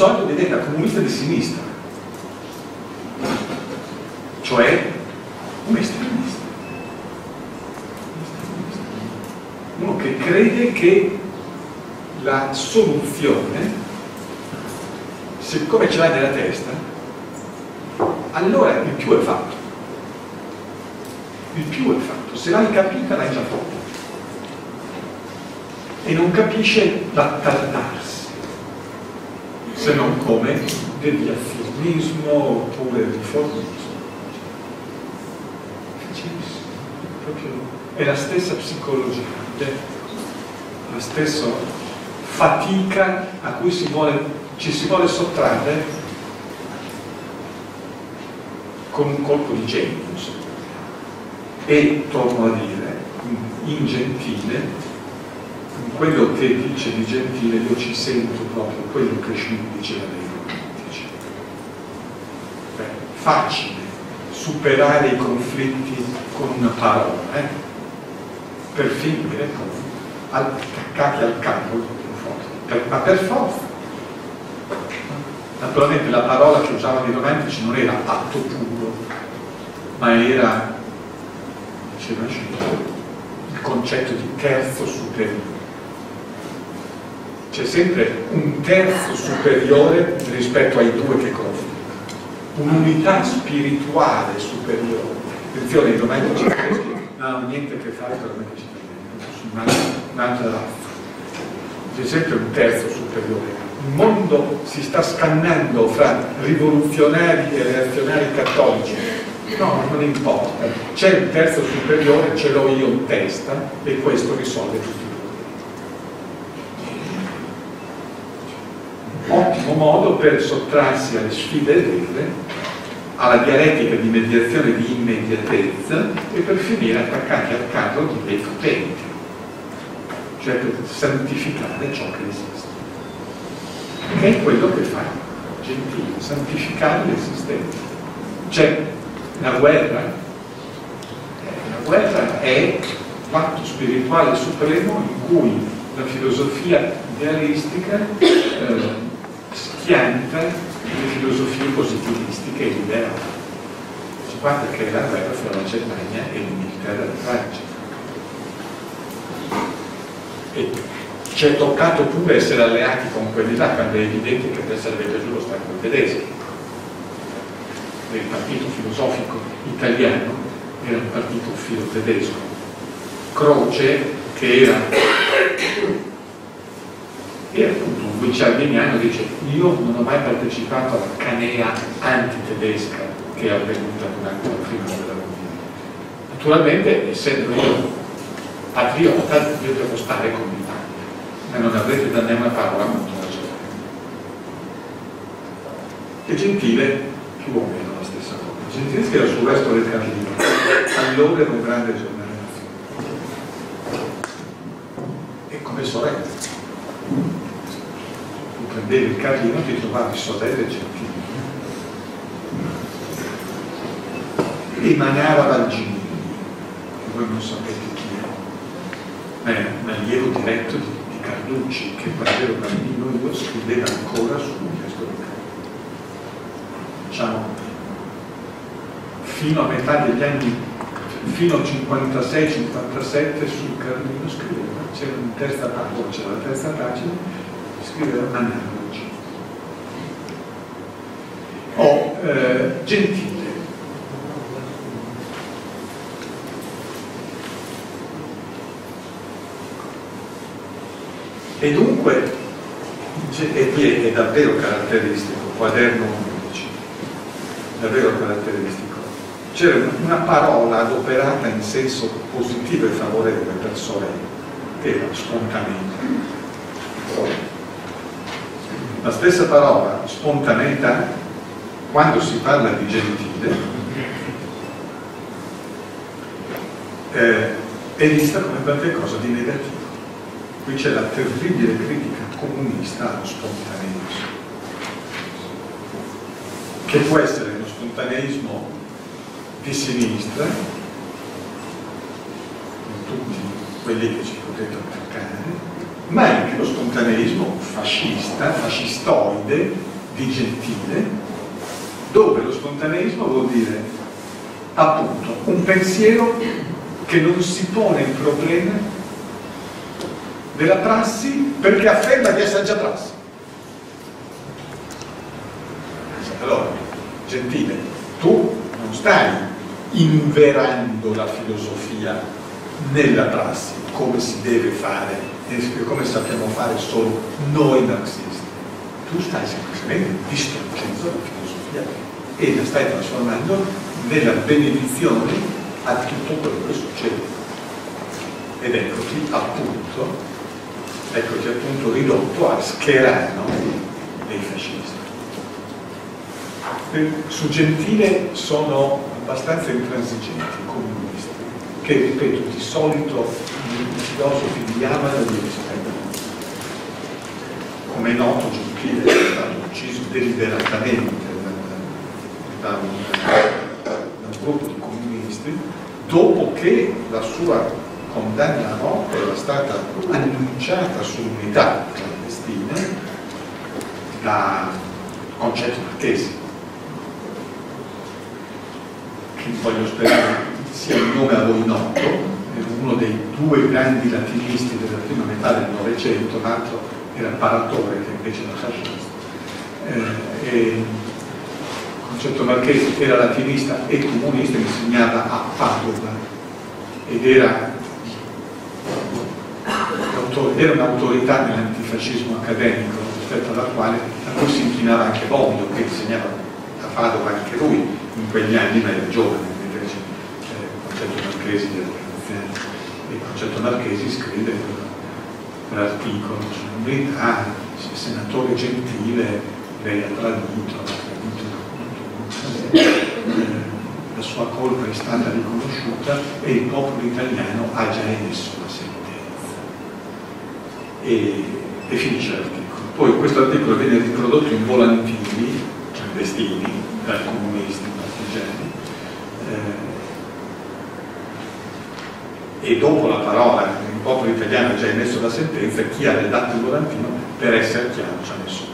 solito diventa comunista di sinistra, cioè un estremista. Uno che crede che la soluzione, siccome ce l'hai nella testa, allora il più è fatto. Il più è fatto. Se l'hai capita l'hai già fatto. E non capisce l'attardarsi, se non come deviazionismo oppure riformismo. Facilissimo. È la stessa psicologia, la stessa fatica a cui si vuole, ci si vuole sottrarre con un colpo di genio. E, torno a dire, in gentile, quello che dice di gentile io ci sento proprio quello che Schmidt diceva dei romantici. Beh, facile superare i conflitti con una parola, eh? per finire con attaccati al campo per, ma per forza. Naturalmente la parola che usavano i romantici non era atto puro, ma era, diceva il concetto di terzo superiore. C'è sempre un terzo superiore rispetto ai due che confrontano, un'unità spirituale superiore. Attenzione, i romantici non hanno niente a che fare con i romantici italiani, un'altra razza c'è sempre un terzo superiore. Il mondo si sta scannando fra rivoluzionari e reazionari cattolici. No, non importa. C'è un terzo superiore, ce l'ho io in testa e questo risolve tutti i problemi. Ottimo modo per sottrarsi alle sfide vere, alla dialettica di mediazione di immediatezza e per finire attaccati al cadro dei potenti cioè per santificare ciò che esiste. Che è quello che fa Gentile, santificare l'esistente. C'è la guerra, eh, la guerra è l'atto spirituale supremo in cui la filosofia idealistica eh, schianta le filosofie positivistiche e liberali. Si guarda che la guerra fra la Germania e l'Inghilterra e la Francia. E ci è toccato pure essere alleati con quelli là quando è evidente che per salvezza giù lo Stato tedesco il partito filosofico italiano era un partito filo tedesco Croce che era e appunto un guicciardiniano dice io non ho mai partecipato alla canea antitedesca che è avvenuta durante la prima guerra mondiale. Naturalmente essendo io patriota io devo stare con l'Italia e non avrete da me una parola la Germania e Gentile più o meno la stessa cosa. Gentile era sul resto del Carlino allora era un grande giornale e come sorelle tu prendevi il Carlino e ti trovavi sorelle Gentile emanava dal Gini che voi non sapete è un allievo diretto di, di Carducci che quando ero bambino io scriveva ancora sul testo di Carducci diciamo fino a metà degli anni fino al 56-57 sul Carlino scriveva c'era una terza pagina c'era la terza pagina scriveva analogi o oh, eh, Gentile E dunque, e qui è, davvero caratteristico, quaderno 11, davvero caratteristico, c'era una parola adoperata in senso positivo e favorevole per sorella, che era spontaneità. La stessa parola, spontaneità, quando si parla di gentile, eh, è vista come qualcosa di negativo. Qui c'è la terribile critica comunista allo spontaneismo, che può essere lo spontaneismo di sinistra, con tutti quelli che ci potete attaccare, ma anche lo spontaneismo fascista, fascistoide, di Gentile, dove lo spontaneismo vuol dire appunto un pensiero che non si pone il problema della prassi perché afferma di essere già prassi. Allora, Gentile, tu non stai inverando la filosofia nella prassi, come si deve fare e come sappiamo fare solo noi marxisti. Tu stai semplicemente distruggendo la filosofia e la stai trasformando nella benedizione a tutto quello che succede. Ed eccoti appunto, eccoti appunto ridotto a scherano dei fascisti. Su Gentile sono abbastanza intransigenti i comunisti, che ripeto, di solito filosofi li amano e li rispettano. Come è noto, Gentile è stato ucciso deliberatamente da un, da un gruppo di comunisti dopo che la sua condanna a morte era stata annunciata su unità clandestine da Concetto Marchesi che voglio sperare sia un nome a voi noto, uno dei due grandi latinisti della prima metà del Novecento, l'altro era Paratore, che invece era fascista. Eh, Concetto Marchesi era latinista e comunista, insegnava a Padova ed era, era un'autorità nell'antifascismo accademico rispetto alla quale a cui si inchinava anche Bobbio, che insegnava a Padova anche lui in quegli anni, ma era giovane, c'è il concetto Marchesi produzione. Concetto Marchesi scrive quell'articolo, cioè, in verità, il senatore gentile, lei ha tradito, ha tradito eh, la sua colpa è stata riconosciuta e il popolo italiano ha già emesso la sentenza. E, e finisce l'articolo. Poi questo articolo viene riprodotto in volantini clandestini dai comunisti partigiani eh, e dopo la parola il popolo italiano ha già emesso la sentenza chi ha redatto il volantino per essere chiaro ci ha messo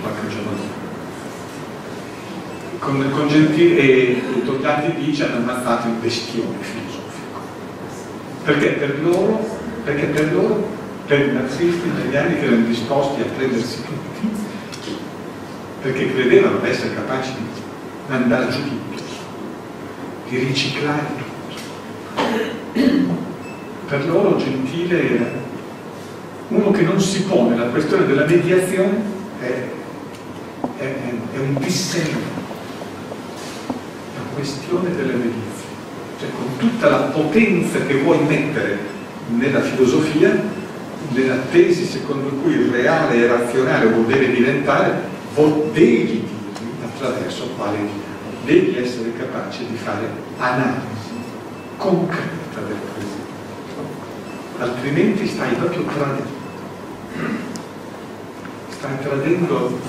qualche giorno dopo con, con Gentile e Togliatti dice hanno ammazzato il bestione filosofico. Perché per loro perché per loro per i nazisti italiani che erano disposti a prendersi tutti perché credevano di essere capaci di andare giù tutto di riciclare tutto per loro Gentile era uno che non si pone la questione della mediazione è, è, è un dissento la questione della mediazione cioè con tutta la potenza che vuoi mettere nella filosofia nella tesi secondo cui il reale e razionale vuol deve diventare devi dirmi attraverso quale via devi essere capace di fare analisi concreta altrimenti stai proprio tradendo stai tradendo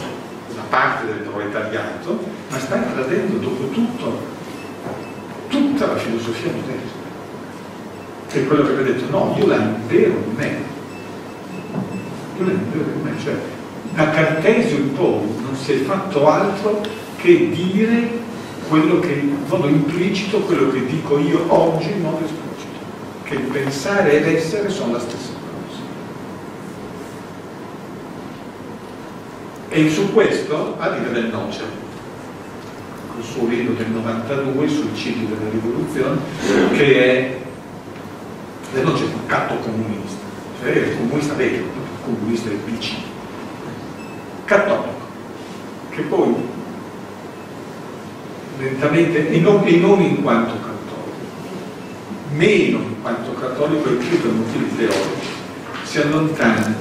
la parte del proletariato ma stai tradendo dopo tutto tutta la filosofia moderna che è quello che avete detto no, io la invero in me. Io la invero in me cioè da Cartesio in poi non si è fatto altro che dire quello che in modo implicito, quello che dico io oggi in modo esplicito, che il pensare e l'essere sono la stessa cosa. E su questo a dire del Noce, il suo libro del 92, i suicidi della rivoluzione, che è del Noce un catto comunista, cioè il comunista vero, il comunista del PC, cattolico, che poi lentamente, e non, e non in quanto cattolico, meno quanto cattolico e più per motivi teorici, si allontana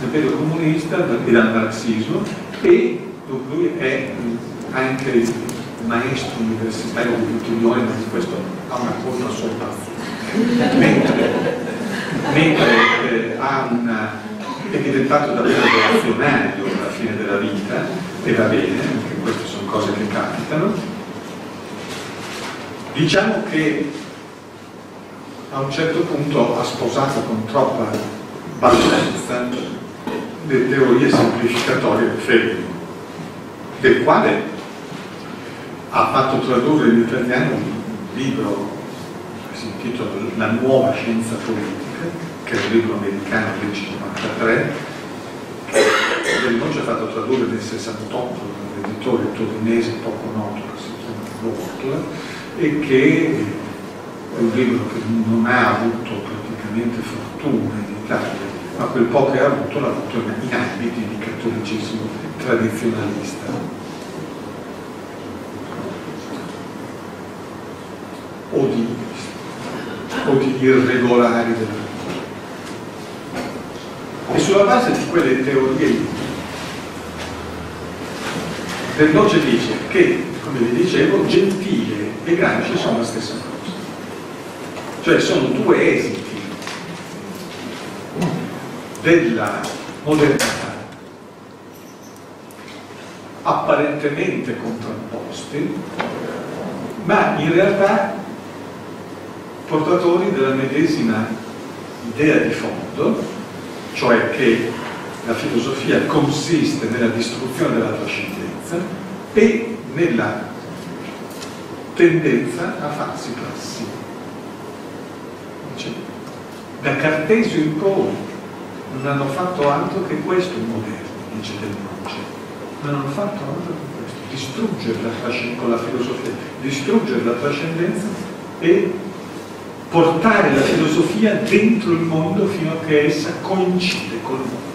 dal vero comunista e dal marxismo e lui è anche maestro universitario di tutti ma di questo ha una colpa sopra, mentre, mentre eh, una, è diventato davvero reazionario alla fine della vita e va bene, anche queste sono cose che capitano, Diciamo che a un certo punto ha sposato con troppa battezza le teorie semplificatorie del Fedeli, del quale ha fatto tradurre in italiano un libro che si intitola La nuova scienza politica, che è un libro americano del 1953, che del Noce ha fatto tradurre nel 68 dall'editore torinese poco noto che si chiama Wortler e che è un libro che non ha avuto praticamente fortuna in Italia, ma quel po' che ha avuto l'ha avuto in ambiti di cattolicesimo tradizionalista. O di, o di irregolari della e sulla base di quelle teorie lì, Del dice che, come vi dicevo, Gentile e Gramsci sono la stessa cosa. Cioè sono due esiti della modernità apparentemente contrapposti, ma in realtà portatori della medesima idea di fondo, cioè che la filosofia consiste nella distruzione della trascendenza e nella tendenza a farsi passi. Da Cartesio in poi non hanno fatto altro che questo i moderni, dice Del Noce. Non hanno fatto altro che questo, distruggere la con la filosofia, distruggere la trascendenza e portare la filosofia dentro il mondo fino a che essa coincide col mondo.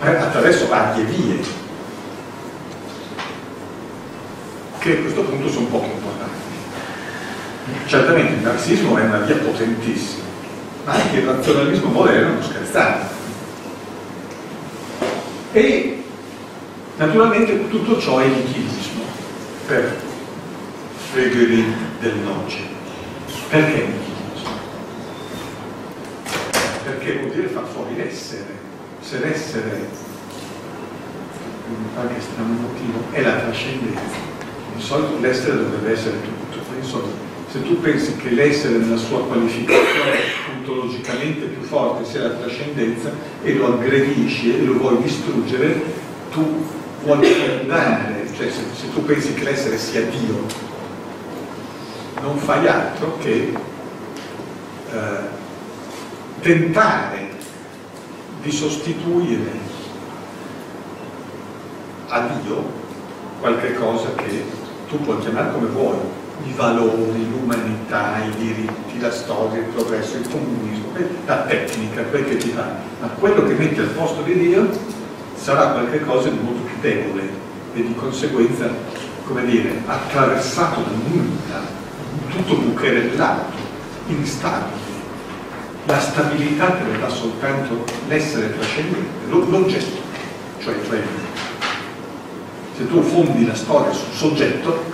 attraverso varie vie che a questo punto sono poco importanti. Certamente il marxismo è una via potentissima, ma anche il razionalismo moderno non scherzate. E naturalmente tutto ciò è nichilismo per Fegeli del Noce. Perché nichilismo? Perché vuol dire far fuori l'essere. Se l'essere, qualche strano motivo, è la trascendenza, di solito l'essere dovrebbe essere tutto. Insomma, se tu pensi che l'essere nella sua qualificazione ontologicamente più forte sia la trascendenza e lo aggredisci e lo vuoi distruggere, tu vuoi fondare, cioè se, se tu pensi che l'essere sia Dio, non fai altro che eh, tentare di sostituire a Dio qualche cosa che tu puoi chiamare come vuoi, i valori, l'umanità, i diritti, la storia, il progresso, il comunismo, la tecnica, quel che ti fa. Ma quello che metti al posto di Dio sarà qualcosa di molto più debole e di conseguenza, come dire, attraversato da nulla, tutto bucherellato, instabile. La stabilità te la dà soltanto l'essere trascendente, l'oggetto, cioè, cioè se tu fondi la storia sul soggetto,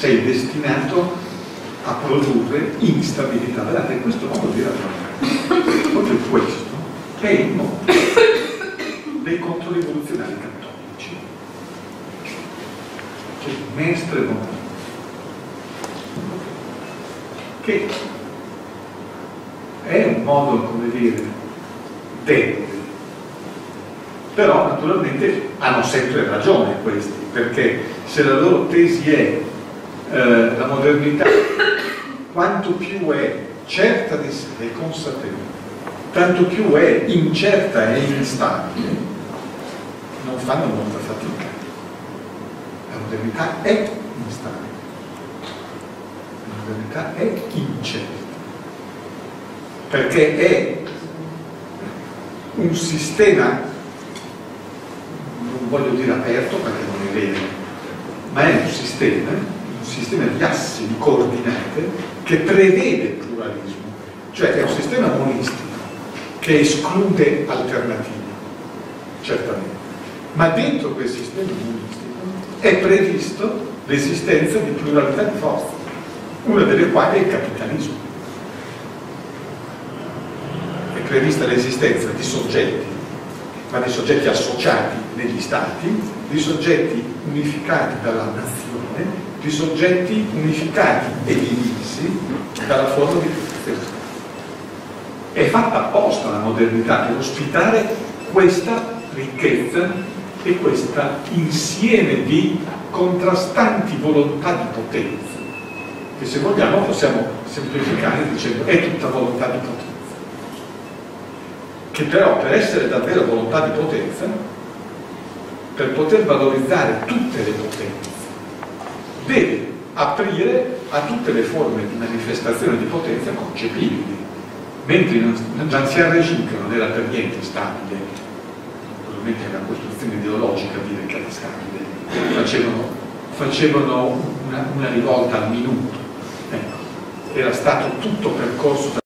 sei destinato a produrre instabilità. Guardate, questo modo di ragionare, proprio questo, è il modo dei controrivoluzionari cattolici, cioè Mestre Bonanno, che è un modo, come dire, debole, però naturalmente hanno sempre ragione questi, perché se la loro tesi è eh, la modernità, quanto più è certa di sé e consapevole, tanto più è incerta e instabile, non fanno molta fatica. La modernità è instabile, la modernità è incerta, perché è un sistema, non voglio dire aperto perché non è vero, ma è un sistema sistema di assi, di coordinate che prevede il pluralismo, cioè è un sistema monistico che esclude alternative, certamente, ma dentro quel sistema monistico è previsto l'esistenza di pluralità di forze, una delle quali è il capitalismo. È prevista l'esistenza di soggetti, ma di soggetti associati negli stati, di soggetti unificati dalla nazione di soggetti unificati e divisi dalla forma di produzione. è fatta apposta la modernità per ospitare questa ricchezza e questo insieme di contrastanti volontà di potenza, che se vogliamo possiamo semplificare dicendo è tutta volontà di potenza, che però per essere davvero volontà di potenza, per poter valorizzare tutte le potenze, deve aprire a tutte le forme di manifestazione di potenza concepibili, mentre l'anziano che non era per niente stabile, naturalmente è una costruzione ideologica dire che era stabile, facevano, facevano una, una, rivolta al minuto. Ecco. Era stato tutto percorso